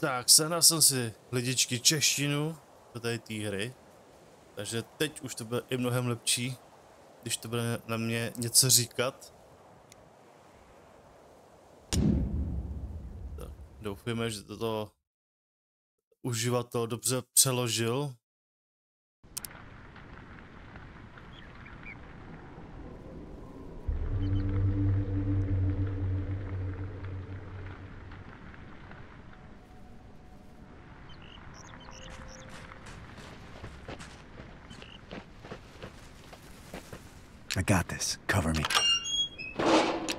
Tak, sehnal jsem si lidičky češtinu do tady té hry. Takže teď už to bude i mnohem lepší, když to bude na mě něco říkat. Tak, doufujeme, že to uživatel dobře přeložil. Got this. Cover me.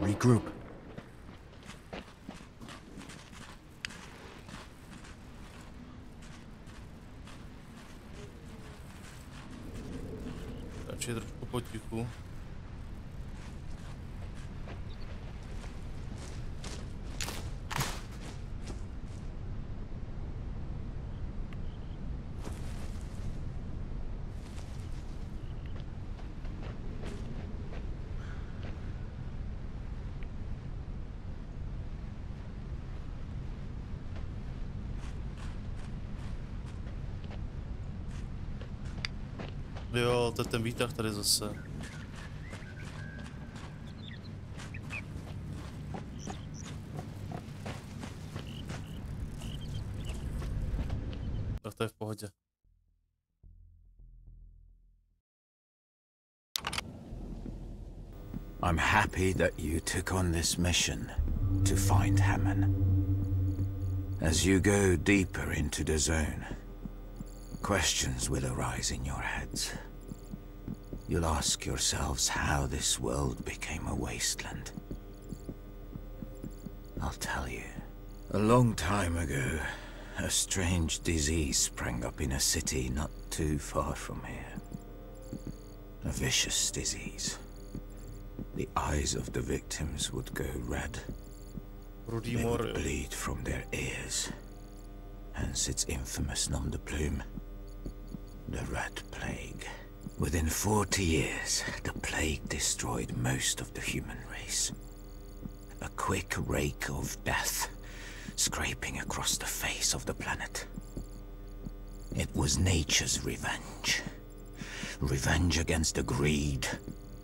Regroup. Trošku ten. Tak to je v pohodě. I'm happy that you took on this mission to find Hammon. As you go deeper into the zone, questions will arise in your heads. You'll ask yourselves how this world became a wasteland. I'll tell you. A long time ago, a strange disease sprang up in a city not too far from here. A vicious disease. The eyes of the victims would go red. They would bleed from their ears. Hence its infamous nom de plume. The Red Plague. Within 40 years, the plague destroyed most of the human race. A quick rake of death, scraping across the face of the planet. It was nature's revenge. Revenge against the greed,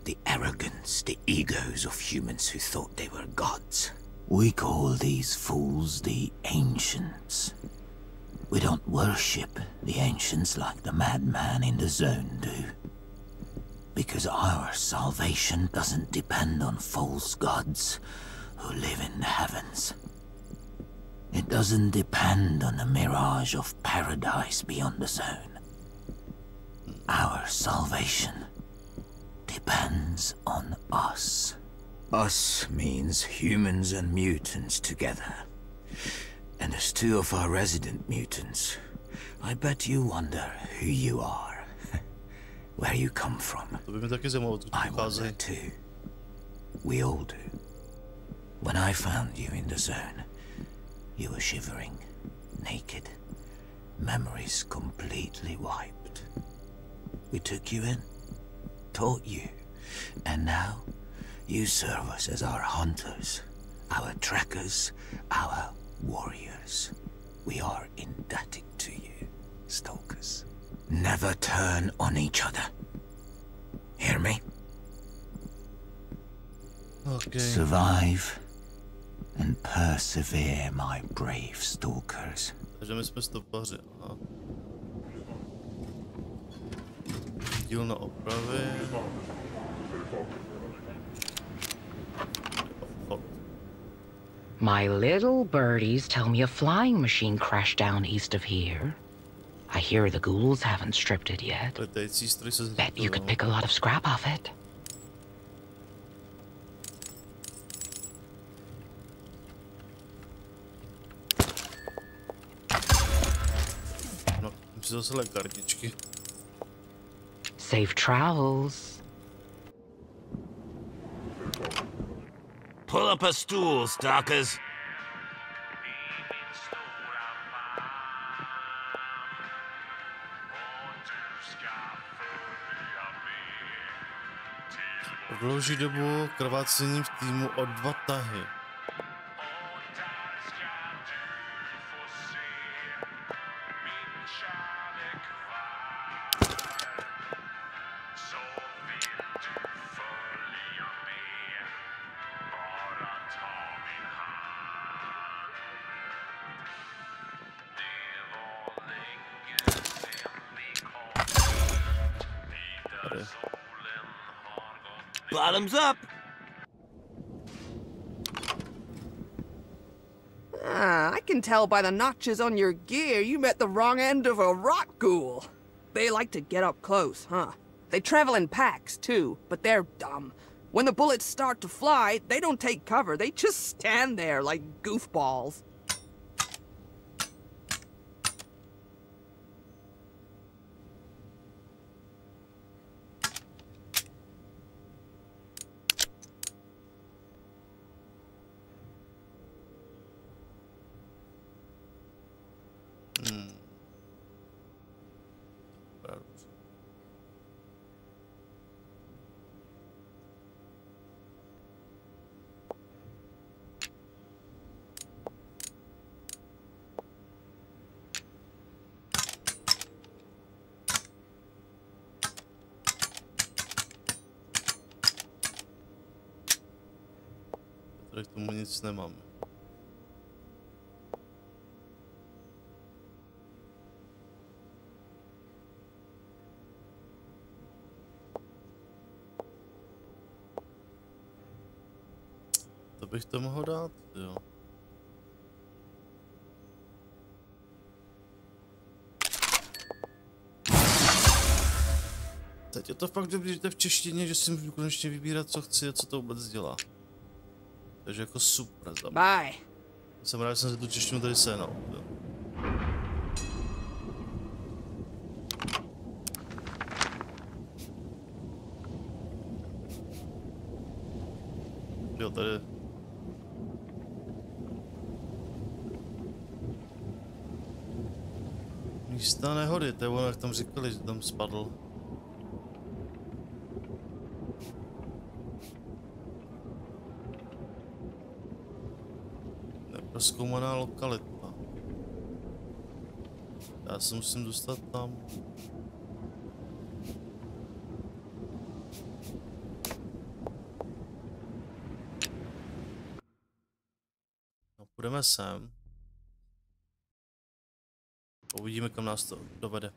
the arrogance, the egos of humans who thought they were gods. We call these fools the Ancients. We don't worship the Ancients like the madman in the zone do. Because our salvation doesn't depend on false gods who live in the heavens. It doesn't depend on a mirage of paradise beyond the zone. Our salvation depends on us. Us means humans and mutants together. And as two of our resident mutants, I bet you wonder who you are. Where you come from. to by mě taky zajímalo, odkud I wonder too. We all do. When I found you in the zone, you were shivering, naked, memories completely wiped. We took you in, taught you, and now you serve us as our hunters, our trackers, our warriors. We are indebted to you, stalkers. Never turn on each other. Hear me? Okay. Survive and persevere, my brave stalkers. Takže my jsme stopaři. Aha. Díl na opravy. Obchod. My little birdies tell me a flying machine crashed down east of here. I hear the ghouls haven't stripped it yet. Bet you could pick a lot of scrap off it. Safe travels. Pull up a stool, stalkers. Prodlouží dobu krvácení v týmu o dva tahy. Tell by the notches on your gear you met the wrong end of a rot ghoul. They like to get up close, huh? They travel in packs, too, but they're dumb. When the bullets start to fly, they don't take cover. They just stand there like goofballs. K tomu nic nemám. To bych to mohl dát, jo. Teď je to fakt dobrý, že to je v češtině, že si můžu konečně vybírat, co chci a co to vůbec dělá. Takže jako super za mě. Bye. Jsem rád, že jsem si tu češtinu tady sehnal. jo. Jo, tady... Místa nehody, to je ono, jak tam říkali, že tam spadl. Neproskoumaná lokalita. Já se musím dostat tam. No, půjdeme sem. Uvidíme, kam nás to dovede.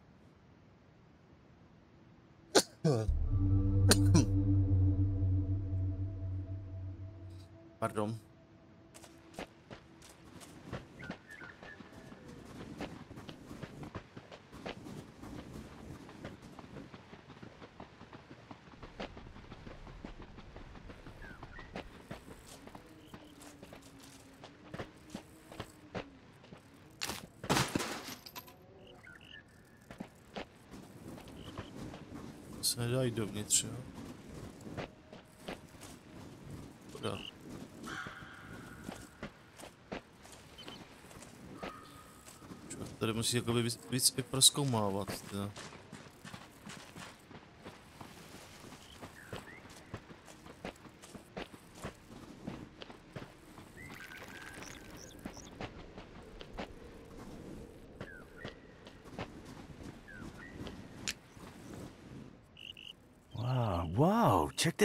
Pardon. se nedají dovnitř, jo? Člověk tady musí jakoby víc, víc i proskoumávat, teda.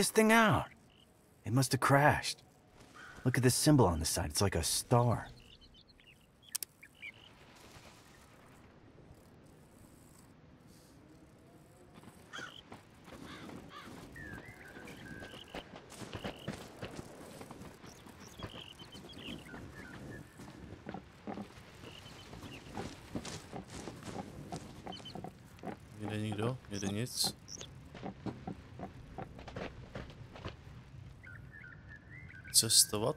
This thing out. It must have crashed. Look at this symbol on the side. It's like a star. Cestovat?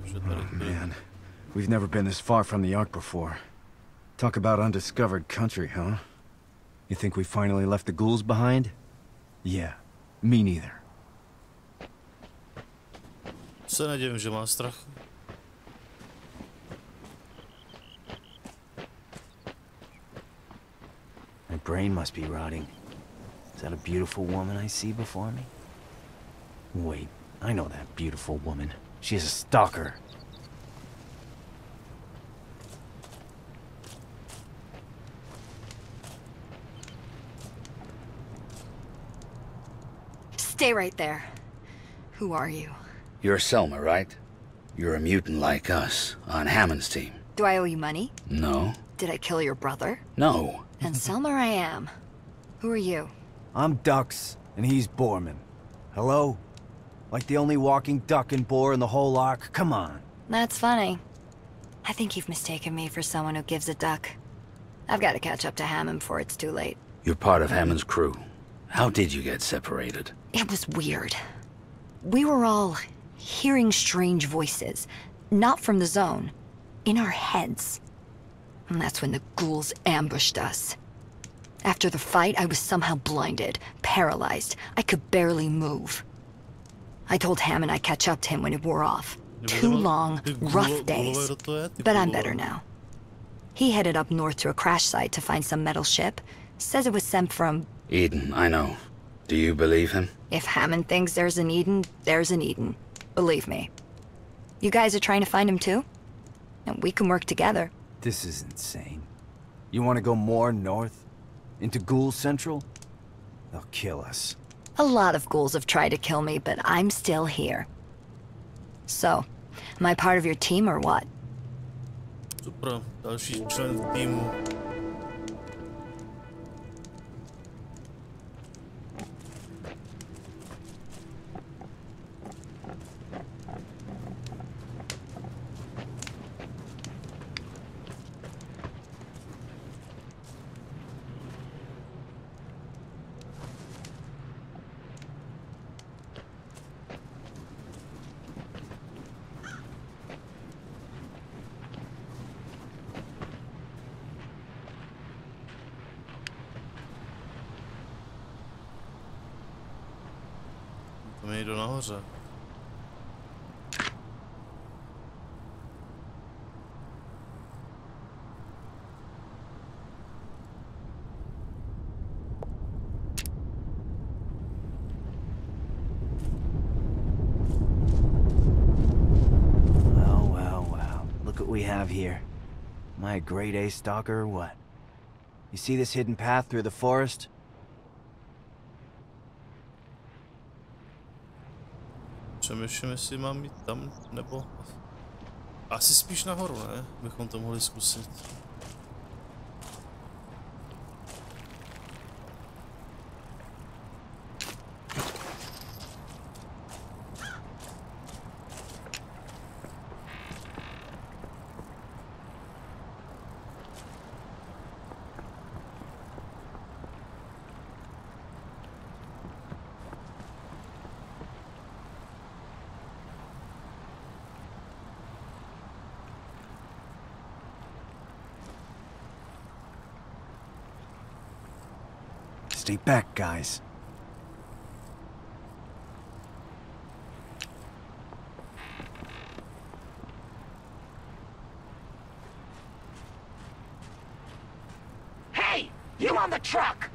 Takže tady to je- Man, we've never been this far from the Ark before. Talk about undiscovered country, huh? You think we finally left the ghouls behind? Yeah, me neither. Se nedivím, že má strach. Brain must be rotting. Is that a beautiful woman I see before me? Wait, I know that beautiful woman. She is a stalker. Stay right there. Who are you? You're Selma, right? You're a mutant like us, on Hammon's team. Do I owe you money? No? Did I kill your brother? No. And Selma I am. Who are you? I'm Dux, and he's Bormin. Hello? Like the only walking duck and boar in the whole ark? Come on. That's funny. I think you've mistaken me for someone who gives a duck. I've got to catch up to Hammon before it's too late. You're part of Hammon's crew. How did you get separated? It was weird. We were all hearing strange voices. Not from the zone. In our heads. And that's when the ghouls ambushed us. After the fight, I was somehow blinded, paralyzed. I could barely move. I told Hammon I'd catch up to him when it wore off. Two long, rough days. But I'm better now. He headed up north to a crash site to find some metal ship. Says it was sent from... Eden, I know. Do you believe him? If Hammon thinks there's an Eden, there's an Eden. Believe me. You guys are trying to find him too? And we can work together. This is insane. You want to go more north? Into Ghoul Central? They'll kill us. A lot of ghouls have tried to kill me, but I'm still here. So, am I part of your team or what? Super, další člen týmu. To mi jdu nahoře. Well, well, well. Look what we have here. Am I a grade A stalker or what? You see this hidden path through the forest? Přemýšlím, jestli mám jít tam, nebo... Asi spíš nahoru, ne? Bychom to mohli zkusit. Stay back, guys. Hey, you on the truck!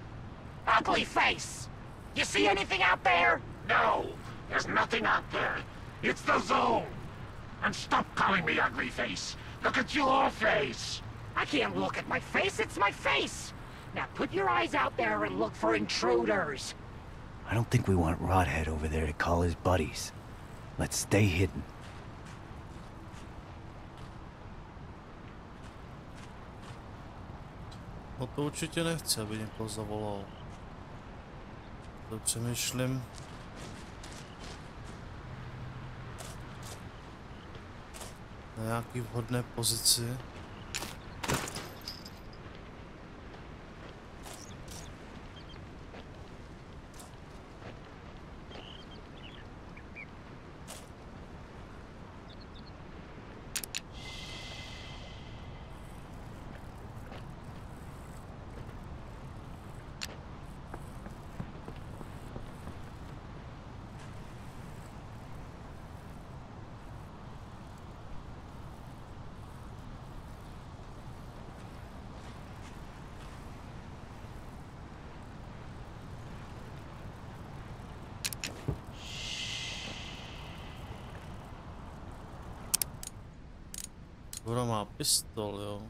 Ugly face! You see anything out there? No, there's nothing out there. It's the zone. And stop calling me ugly face. Look at your face. I can't look at my face, it's my face. Now put your eyes out there and look for intruders. I don't think we want Rodhead over there to call his buddies. Let's stay hidden. No to určitě nechce, aby někoho zavolal. To přemýšlím. Na nějaký vhodné pozici. Skoro má pistol, jo.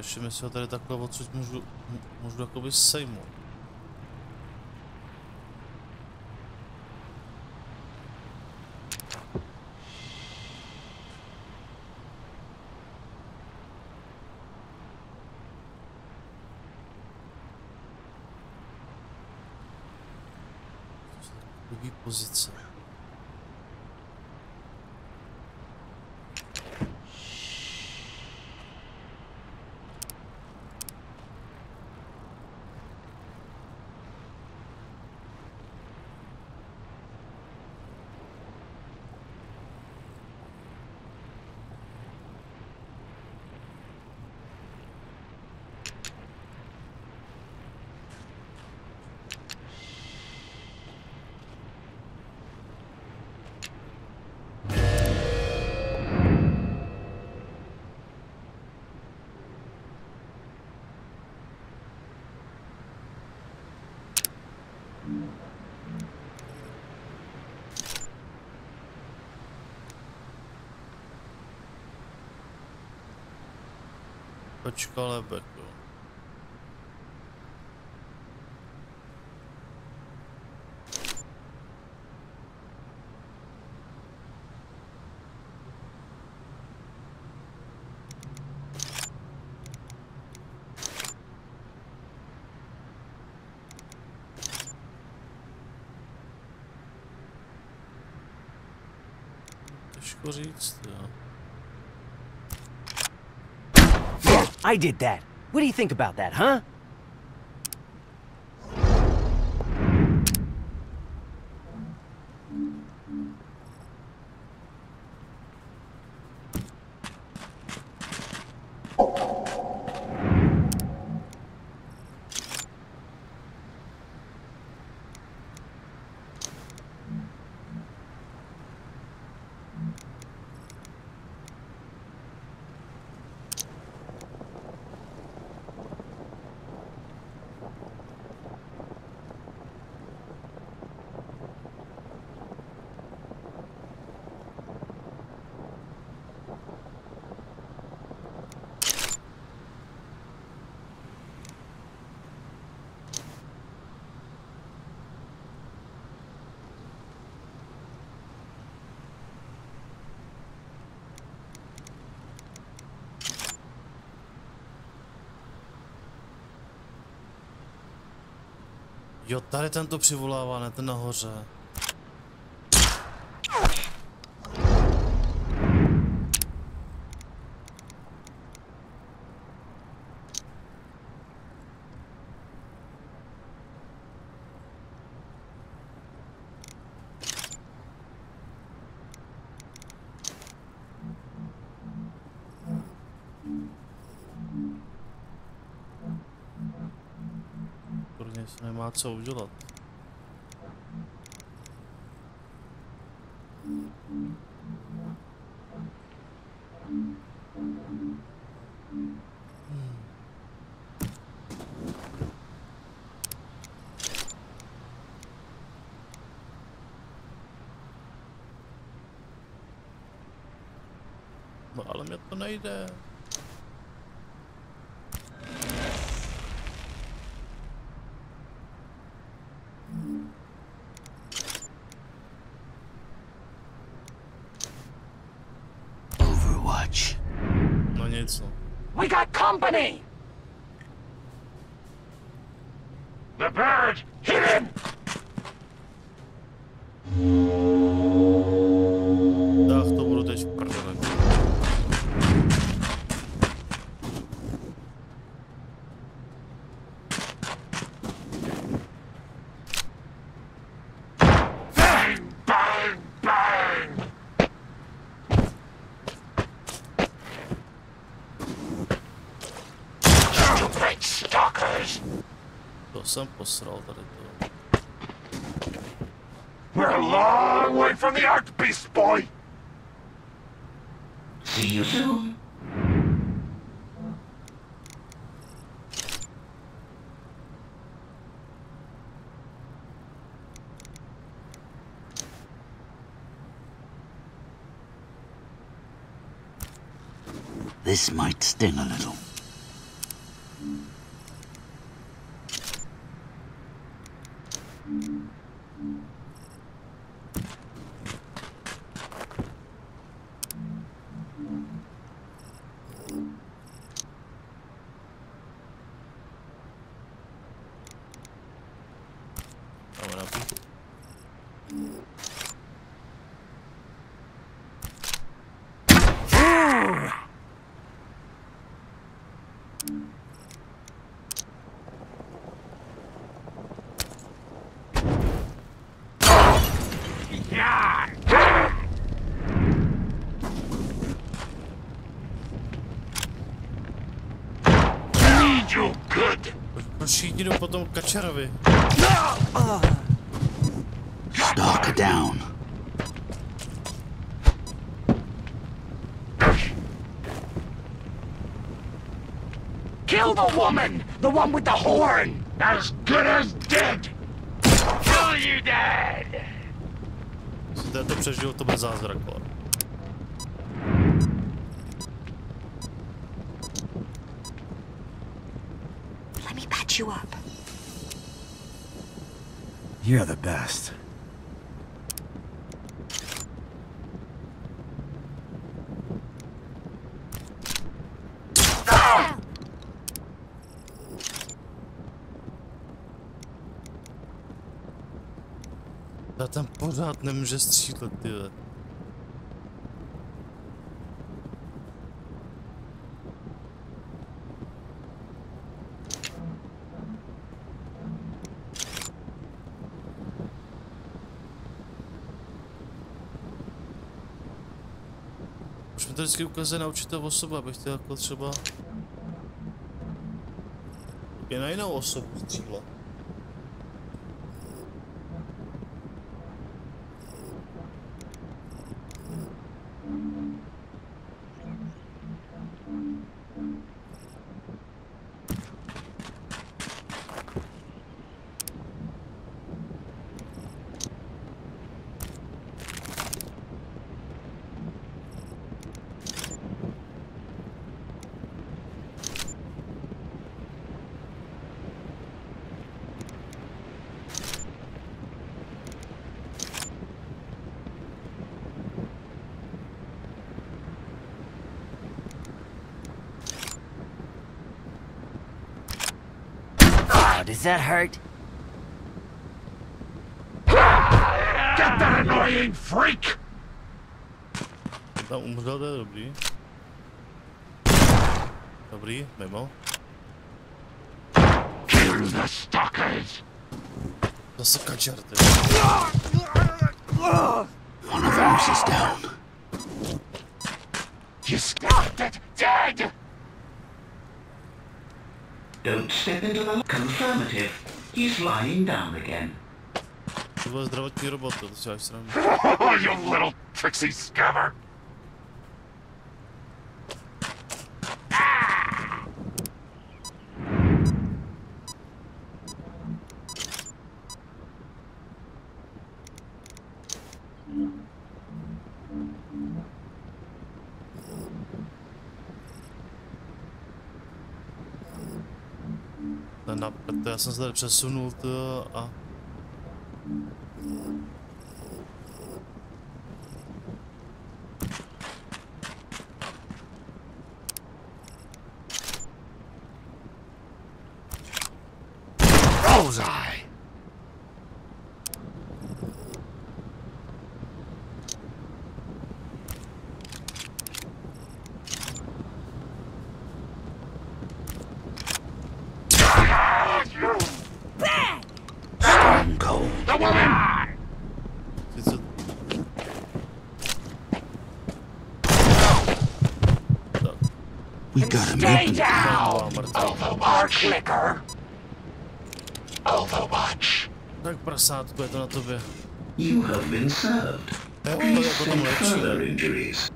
Přemýšlím, jestli ho tady takhle odsud můžu, můžu jakoby sejmout. Počka lebeku. Těžko říct, jo. I did that. What do you think about that, huh? Jo, tady ten to přivolává, ne ten nahoře. Se nemá co udělat. No ale mě to nejde. Company! To jsem to. We're a long way from the Ark Beast, boy! See you soon. This might sting a little. Potom Kačerovi. Stalker down. Kill the woman! The one with the horn! As good as dead! Kill you dead! Jestli to přežil, to byl You're the best. Ta tam pořád nemůže střílet, ty vole. To vždycky ukazuje na určitou osobu, abych chtěl jako třeba... Je na jinou osobu střílet. Does that hurt? Get that annoying freak! Tam umřel, to je dobrý. Dobrý, mimo. Kill the stalkers! Zase kačer, ty. One of ours is down. You stopped it dead! Don't step into the... Confirmative. He's lying down again. To byl zdravotní robot, to si. Oh, you little tricksy scammer! Na já jsem se tady přesunul to a... tak prasátku, je to na tobě. You have been served. Please send further injuries.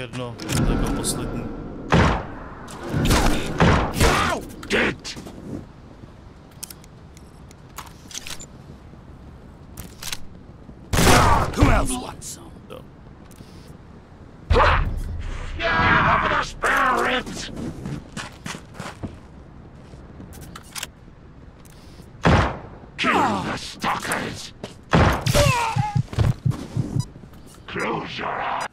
Jedno, to jako poslední. Get! Who else wants some? Jo. Yeah, over the spare! Kill the stalkers! Close your eyes!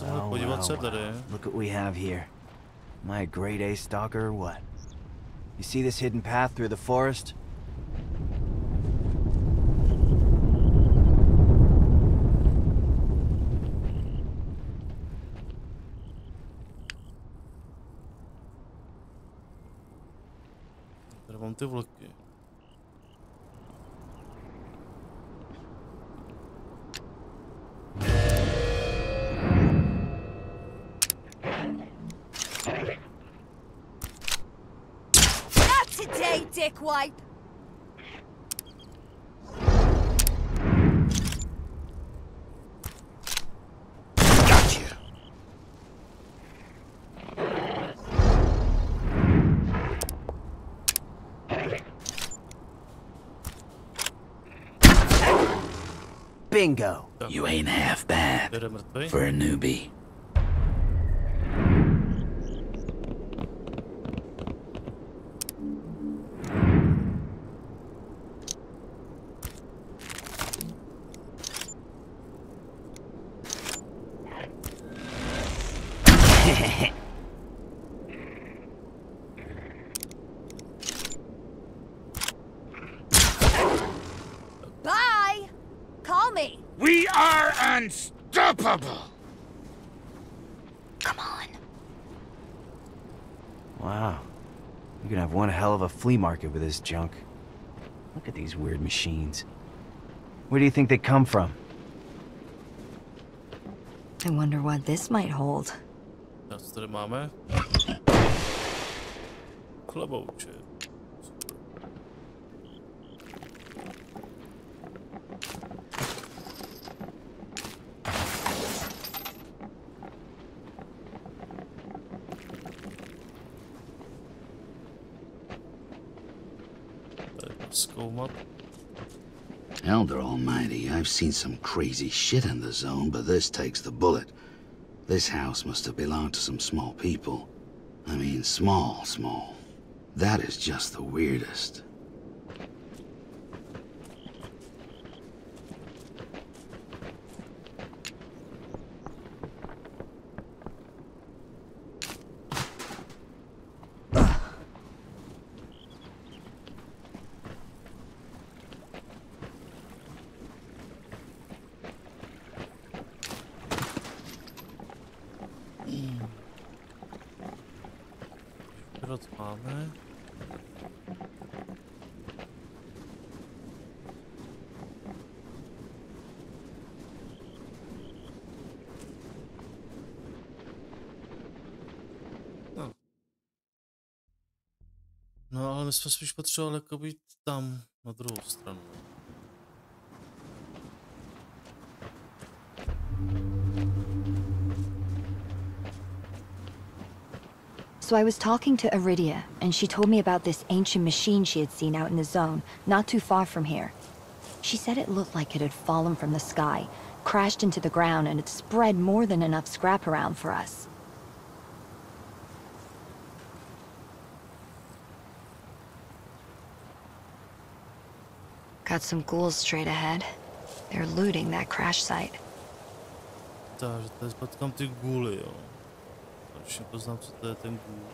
Bychom se mohli Oh, podívat, wow, co je wow. Look what we have here. Am I a grade A stalker or what? You see this hidden path through the forest? Bingo! You ain't half bad for a newbie. Bye! Call me! We are unstoppable! Come on. Wow. You're gonna have one hell of a flea market with this junk. Look at these weird machines. Where do you think they come from? I wonder what this might hold. Tak, co tady máme? Klebouček. Super. Tady to zkoumat. Elder Almighty, I've seen some crazy shit in the zone, but this takes the bullet. This house must have belonged to some small people. I mean, small, small. That is just the weirdest. Jsme spíš potřebovali jako být tam, na druhou stranu. So I was talking to Iridia, and she told me about this ancient machine she had seen out in the zone, not too far from here. She said it looked like it had fallen from the sky, crashed into the ground, and it spread more than enough scrap around for us. Got some ghouls straight ahead. They're looting that crash site. Takže tady potkám ty guly, jo. Konečně poznám, co to ten gůl.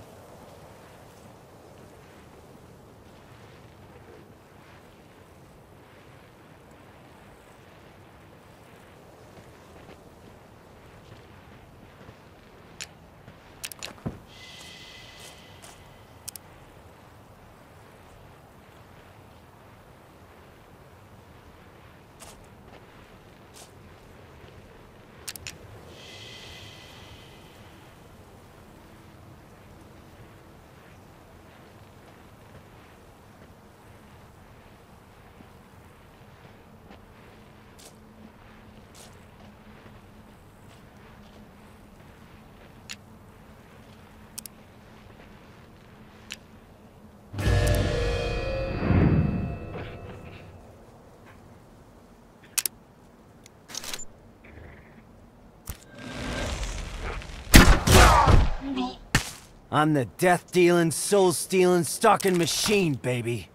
I'm the death-dealing, soul-stealing, stalking machine, baby.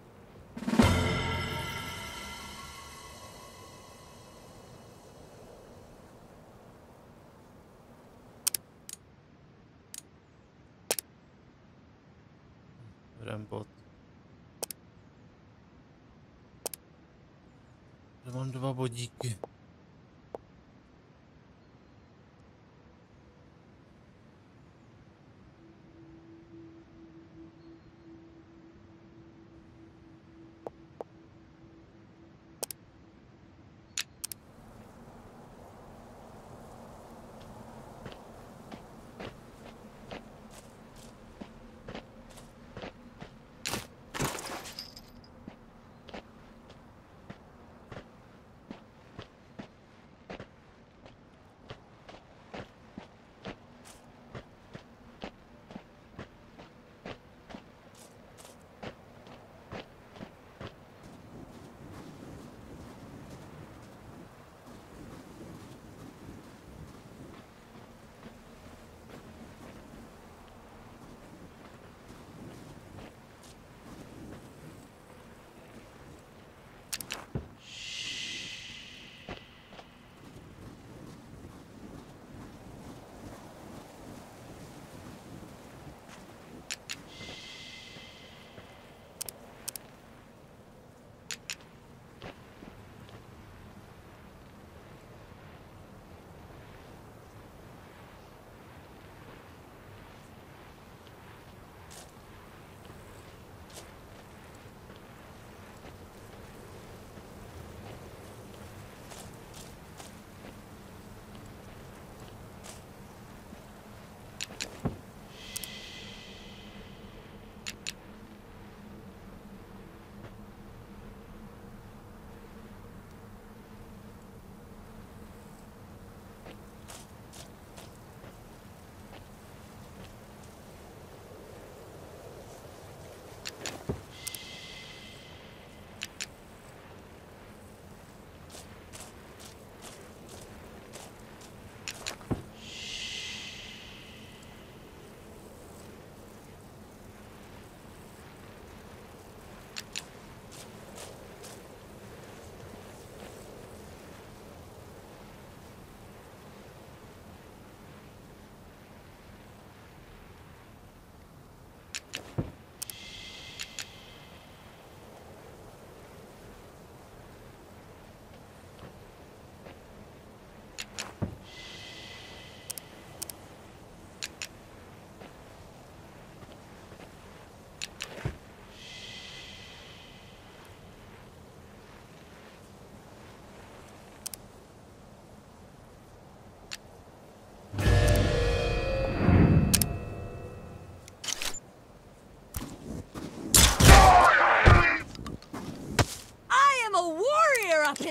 Bodíky.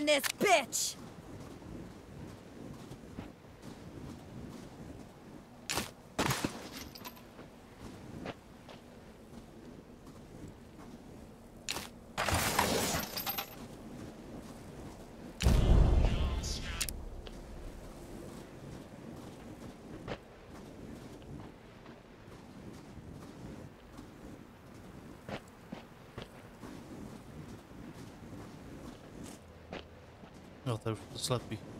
In this bitch! No, to už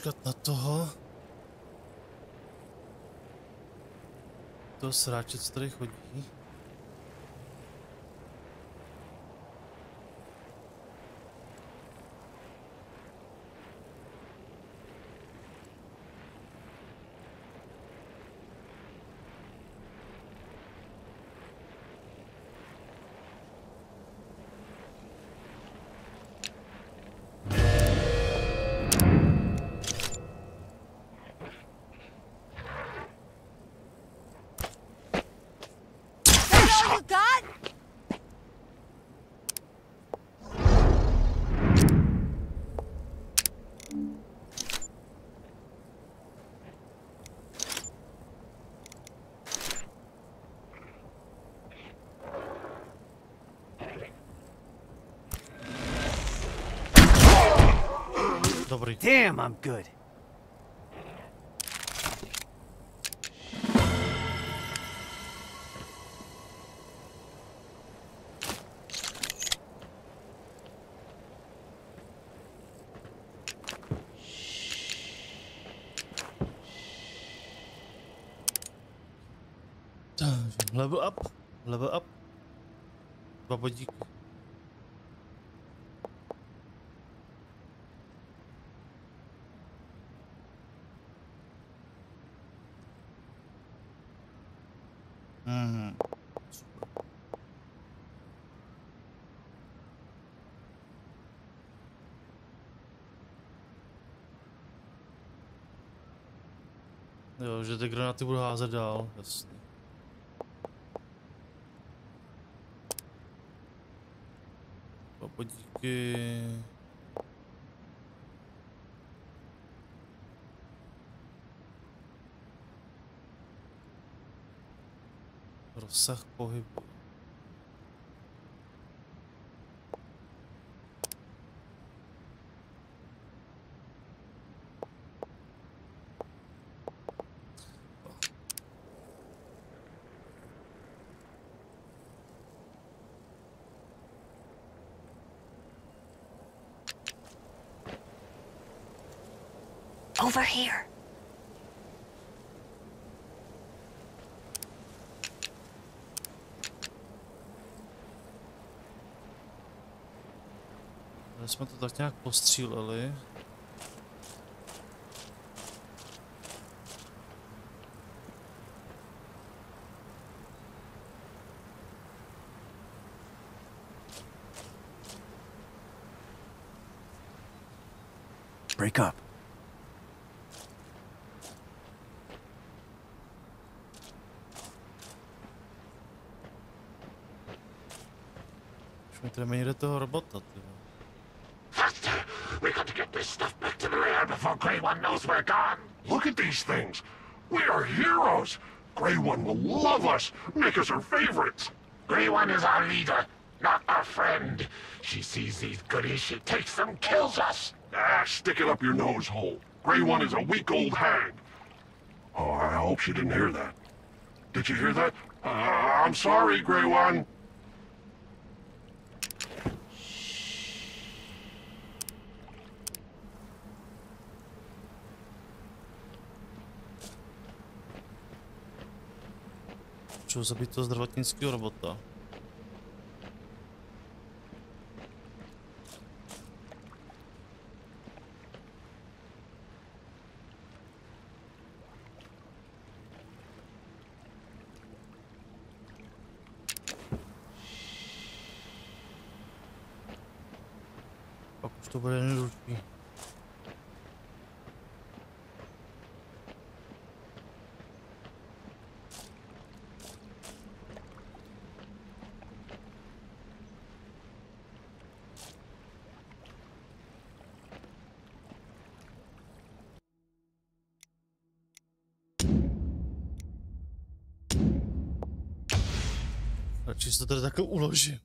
počkat na toho. toho sráče, co tady chodí. Dobrý. Damn, I'm good. Level up, level up. Dva Jo, že ty granáty budu házet dál, jasně. Dva bodíky. Rozsah pohybu. Over here. Jsme to tak nějak postříleli. Už mi tady někde toho robota, ty. vole. Faster! We got to get this stuff back to the lair before Grey One knows we're gone. Look at these things. We are heroes. Grey One will love us, make us her favorites. Grey One is our leader, not our friend. She sees these goodies, she takes them, kills us. Ah, stick it up your nose hole. Grey One is a weak old hag. Oh, I hope she didn't hear that. Did you hear that? Uh, I'm sorry, Grey One. Čeho zabít toho zdravotnického robota? Czy jest to teraz taką ulozie?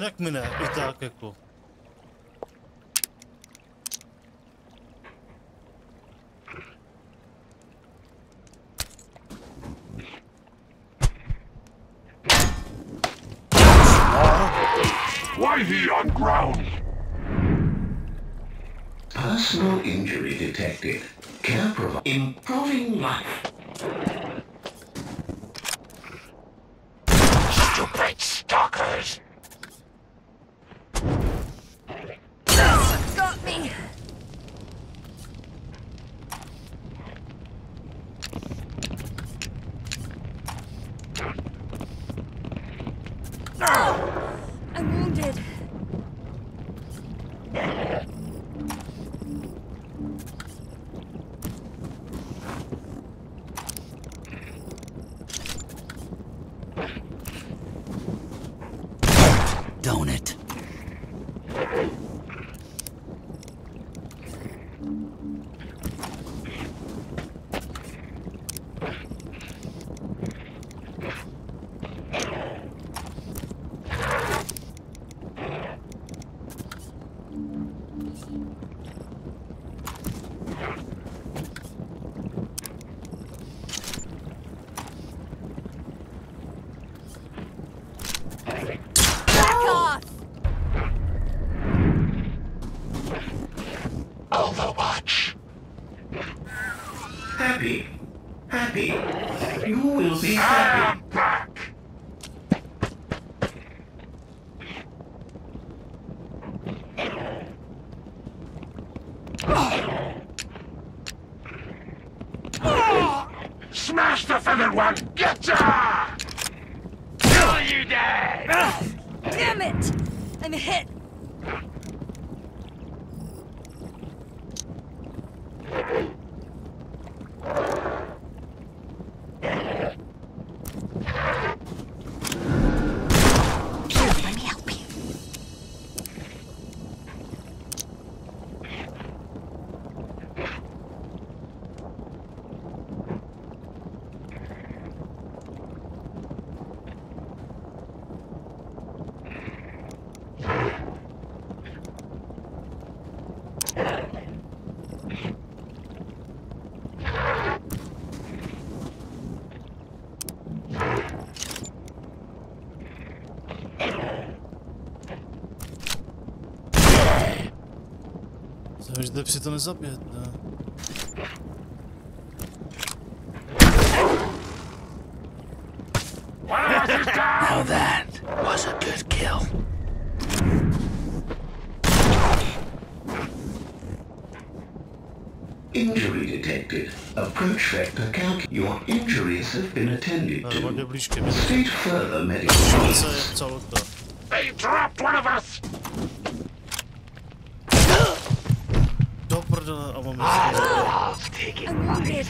Stejnak mi ne, i tak jako. Why he on ground? Personal injury detected. Care provi- improving life. Stupid stalkers! Got me. Oh, I'm wounded. Don't it? Back off! Overwatch! Happy. Happy. You will be I happy. am back! Smash the feathered one! Getcha you dead! Damn it! I'm hit. Here, let me help you. Jsem, že to při to nezabět, ne? One of us is down! Now that was a good kill. Injury detected. Approach vector count. Your injuries have been attended to. State further medical Šance needs. je celo to. They dropped one of us! Do prdele a máme se. I'm wounded.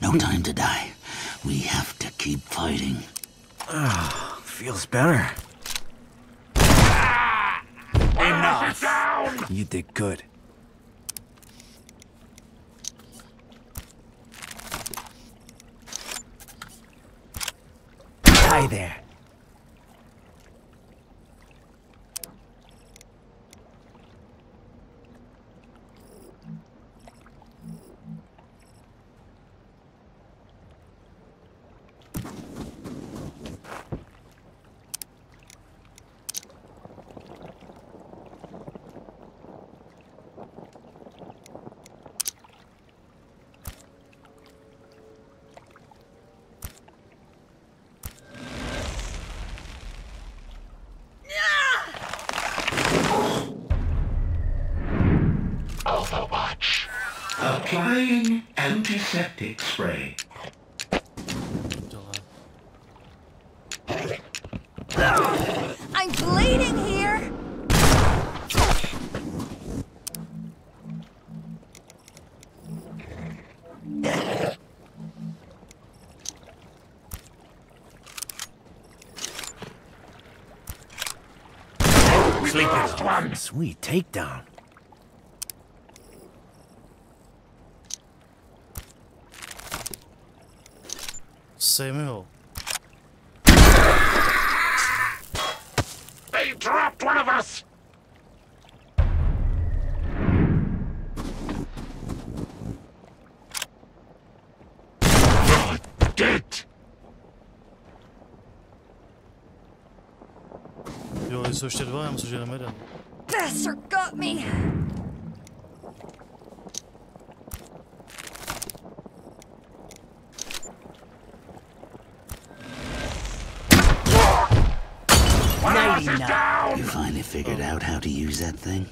No time to die. We have to keep fighting. Feels better. Enough! Down! You did good. Antiseptic spray. I'm bleeding here! Sleep Last one. Sweet takedown. Sej mi ho. They dropped one of us. You're dead. Jo, jsou ještě dva, já myslím, že jenom jeden. Bastard got me! One of us is down. You finally figured out how to use that thing?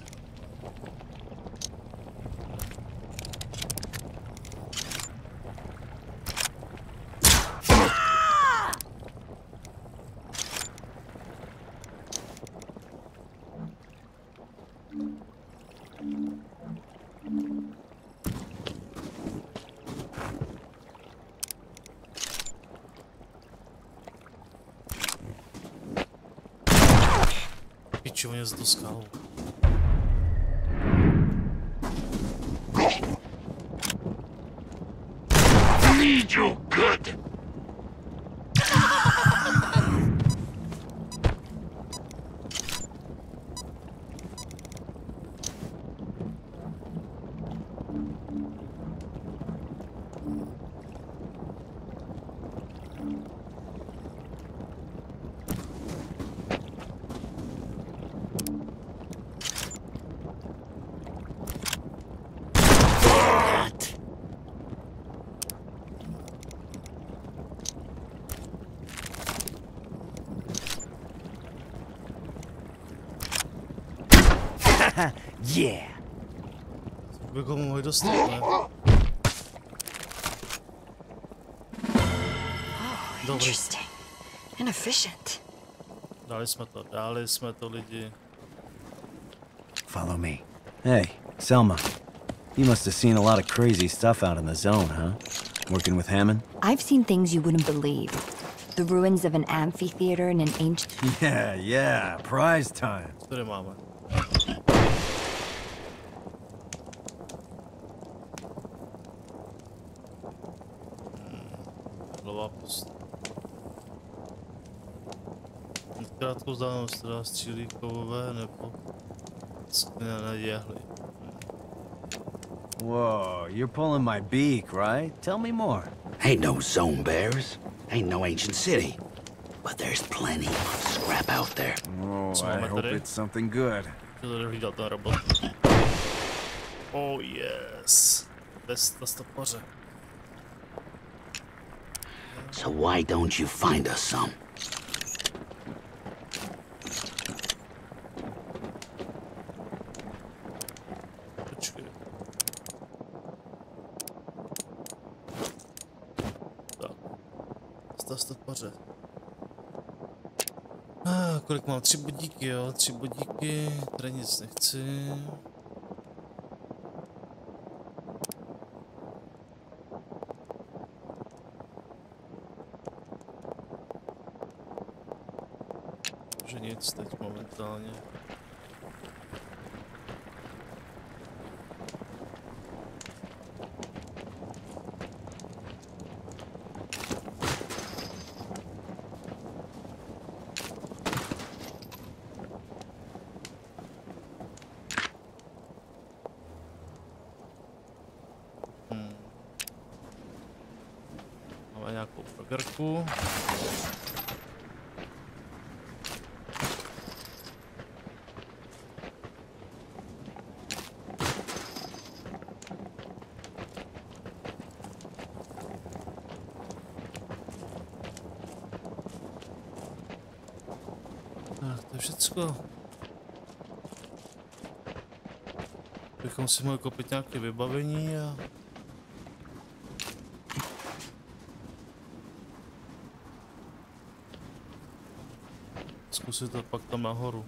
Pičovně za tu Need you good. Bychom ho mohli? Dobrý, Interesting. And efficient. dali jsme to, dali jsme to lidi. Follow me. Hey, Selma. You must have seen a lot of crazy stuff out in the zone, huh? Working with Hammon? I've seen things you wouldn't believe. The ruins of an amphitheater in an ancient. Yeah, yeah. Prize time. Co Krátkou vzdálenost, která střílí kovové nebo skleněné jehly. Whoa, you're pulling my beak, right? Tell me more. Ain't no zone bears. Ain't no ancient city. But there's plenty of scrap out there. Oh, I hope it's something good. Že tady hlídal ten robot. Oh yes. Bez na stopaře. So why don't you find us some? Zda stopaře. Ah, kolik mám? Tři bodíky, jo? Tři bodíky. Tady nic nechci. Že nic teď momentálně. Let's go. Bychom si mohli koupit nějaké vybavení a... Zkusit to pak tam nahoru.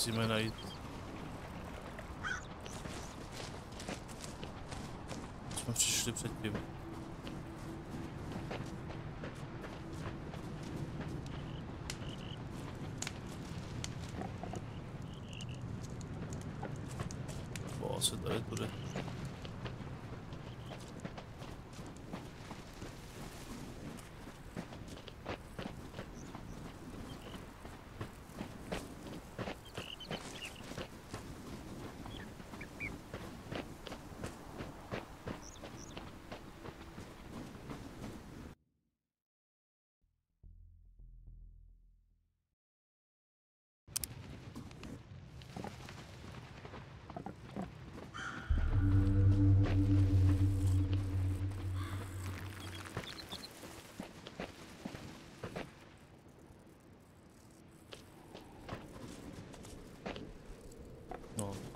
Musíme najít. Jsme přišli předtím.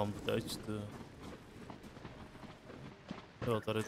No, kam teď ty? Jo, tady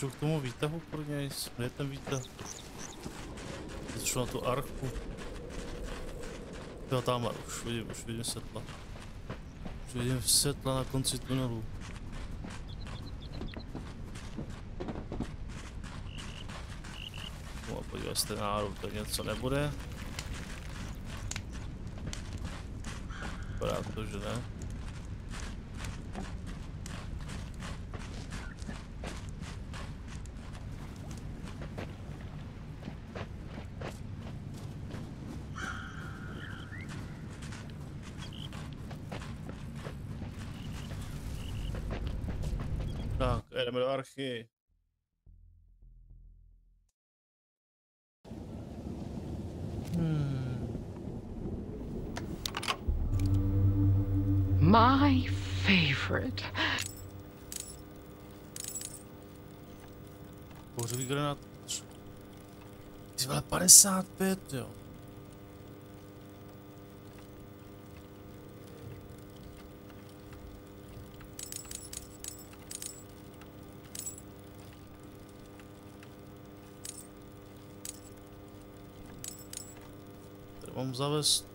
Šel k tomu výtahu pro něj, kde je ten výtah? Šel na tu archu. Jo, tam už vidím, už vidím světla. Už vidím světla na konci tunelu. No a podívej se náhodou, to něco nebude. Vypadá to, že ne. Do archy. My favorite. Kouřový granát. Ty vole, 55, jo. Zavést.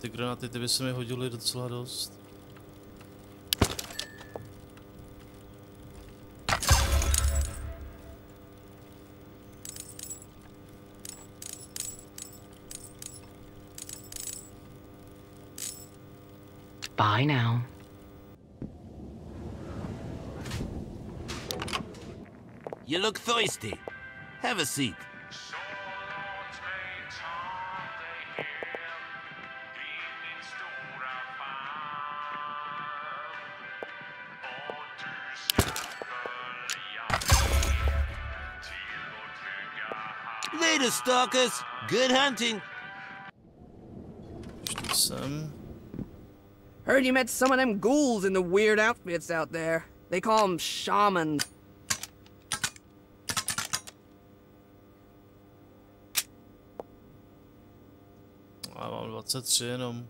Ty granáty ty by se mi hodily docela dost. Bye now. You look thirsty. Have a seat. Later, stalkers. Good hunting. Some Heard you met some of them ghouls in the weird outfits out there. They call them shamans. Já mám 23 jenom.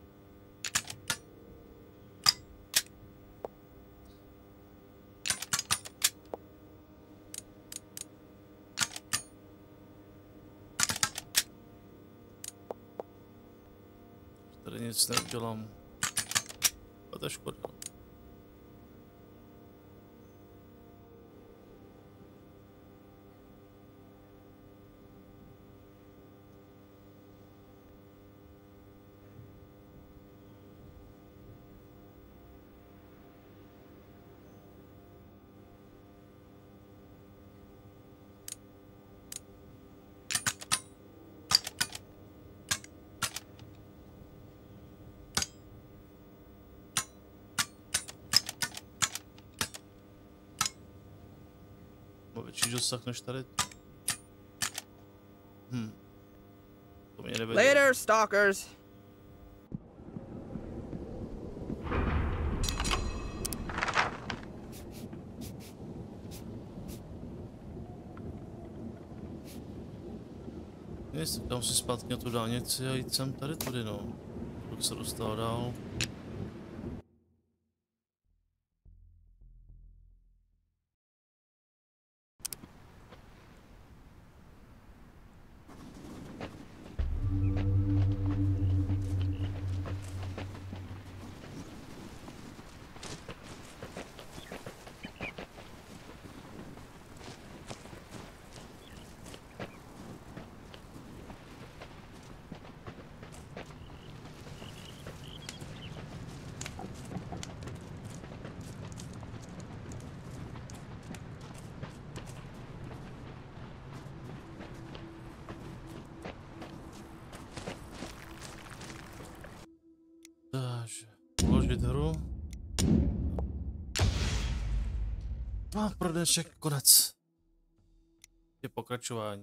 Tady nic neudělám. A to dosah než tady. Hm. To mě nevěděl. Later, stalkers. Nic, dám si zpátky na tu dálnici a jít sem tady tudy, no. Jak se dostal dál. Dnešek konec. Je pokračování.